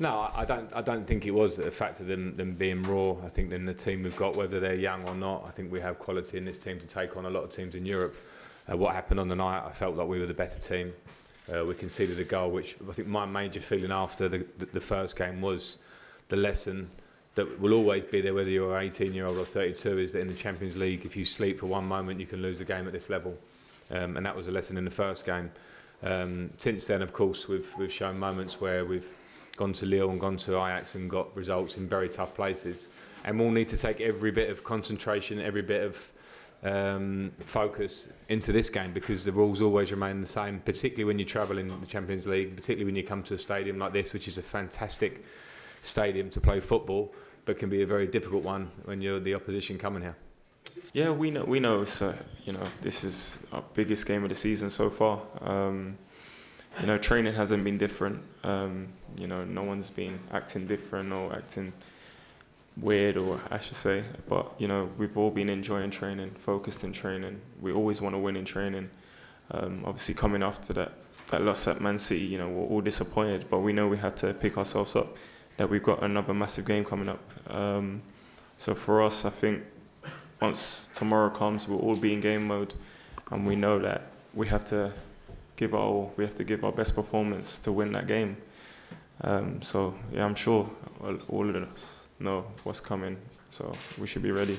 No, I don't. I don't think it was a fact of them, them being raw. I think in the team we've got, whether they're young or not, I think we have quality in this team to take on a lot of teams in Europe. Uh, what happened on the night, I felt like we were the better team. Uh, we conceded a goal, which I think my major feeling after the, the, the first game was the lesson that will always be there, whether you're 18 year old or 32, is that in the Champions League, if you sleep for one moment, you can lose a game at this level. Um, and that was a lesson in the first game. Um, since then, of course, we've, we've shown moments where we've gone to Lille and gone to Ajax and got results in very tough places. And we'll need to take every bit of concentration, every bit of um, focus into this game because the rules always remain the same, particularly when you travel in the Champions League, particularly when you come to a stadium like this, which is a fantastic stadium to play football, but can be a very difficult one when you're the opposition coming here. Yeah, we know. We know. Uh, you know, this is our biggest game of the season so far. Um, you know, training hasn't been different. Um, you know, no one's been acting different or acting weird, or I should say. But you know, we've all been enjoying training, focused in training. We always want to win in training. Um, obviously, coming after that that loss at Man City, you know, we're all disappointed. But we know we had to pick ourselves up. That we've got another massive game coming up. Um, so for us, I think once tomorrow comes, we'll all be in game mode, and we know that we have to give our. We have to give our best performance to win that game. Um, so yeah, I'm sure all, all of us know what's coming. So we should be ready.